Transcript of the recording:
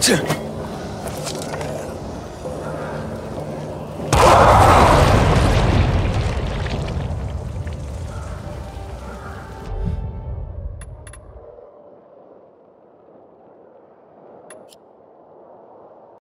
切。